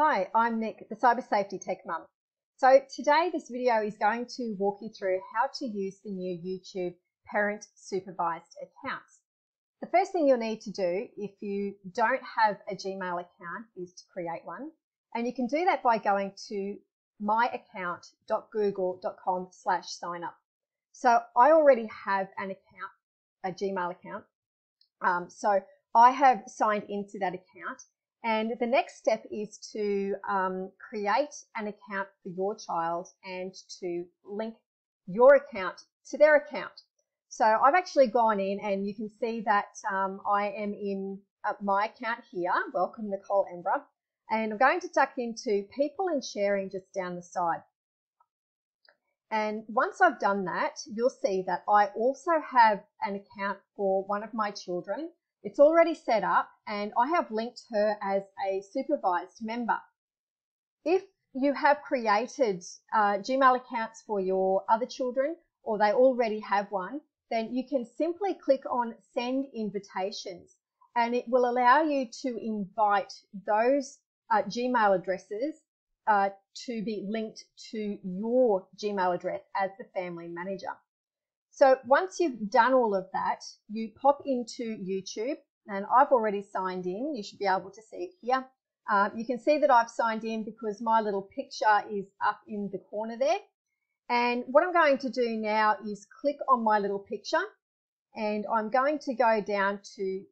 Hi, I'm Nick, the Cyber Safety Tech Mum. So today this video is going to walk you through how to use the new YouTube Parent Supervised Accounts. The first thing you'll need to do if you don't have a Gmail account is to create one. And you can do that by going to myaccount.google.com slash signup. So I already have an account, a Gmail account. Um, so I have signed into that account and the next step is to um, create an account for your child and to link your account to their account. So I've actually gone in and you can see that um, I am in uh, my account here. Welcome Nicole Embra. And I'm going to duck into people and sharing just down the side. And once I've done that, you'll see that I also have an account for one of my children it's already set up and I have linked her as a supervised member. If you have created uh, Gmail accounts for your other children or they already have one, then you can simply click on send invitations and it will allow you to invite those uh, Gmail addresses uh, to be linked to your Gmail address as the family manager. So once you've done all of that, you pop into YouTube and I've already signed in. You should be able to see it here. Um, you can see that I've signed in because my little picture is up in the corner there. And what I'm going to do now is click on my little picture and I'm going to go down to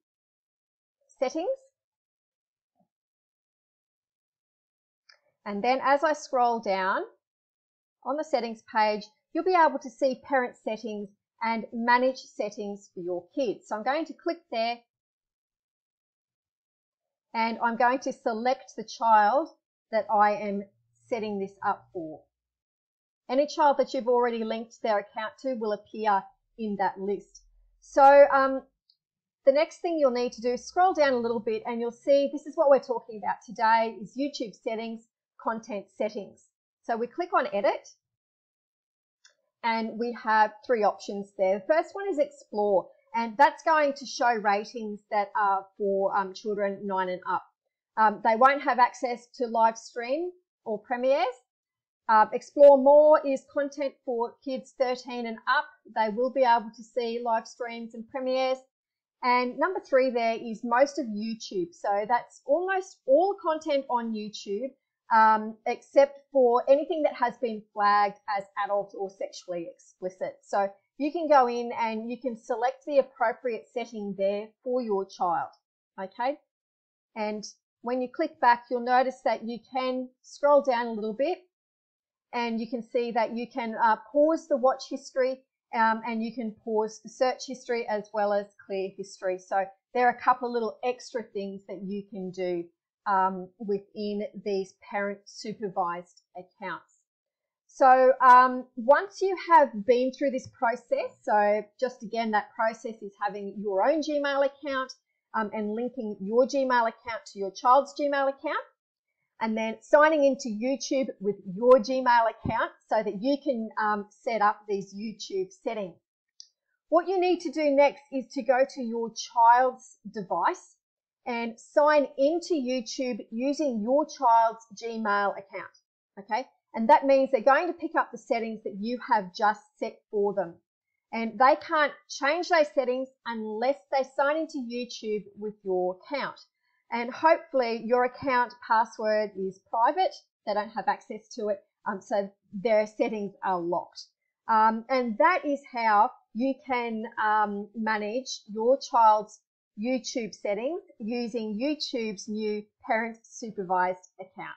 settings. And then as I scroll down on the settings page, you'll be able to see parent settings and manage settings for your kids. So I'm going to click there and I'm going to select the child that I am setting this up for. Any child that you've already linked their account to will appear in that list. So um, the next thing you'll need to do is scroll down a little bit and you'll see this is what we're talking about today is YouTube settings, content settings. So we click on edit and we have three options there. The first one is explore and that's going to show ratings that are for um, children nine and up. Um, they won't have access to live stream or premieres. Uh, Explore More is content for kids 13 and up. They will be able to see live streams and premieres. And number three there is most of YouTube. So that's almost all content on YouTube, um, except for anything that has been flagged as adult or sexually explicit. So you can go in and you can select the appropriate setting there for your child. Okay. And when you click back, you'll notice that you can scroll down a little bit and you can see that you can uh, pause the watch history um, and you can pause the search history as well as clear history. So there are a couple of little extra things that you can do um, within these parent supervised accounts. So um, once you have been through this process, so just again, that process is having your own Gmail account um, and linking your Gmail account to your child's Gmail account, and then signing into YouTube with your Gmail account so that you can um, set up these YouTube settings. What you need to do next is to go to your child's device and sign into YouTube using your child's Gmail account. Okay, and that means they're going to pick up the settings that you have just set for them. And they can't change those settings unless they sign into YouTube with your account. And hopefully your account password is private. They don't have access to it. Um, so their settings are locked. Um, and that is how you can um, manage your child's YouTube settings using YouTube's new parent supervised account.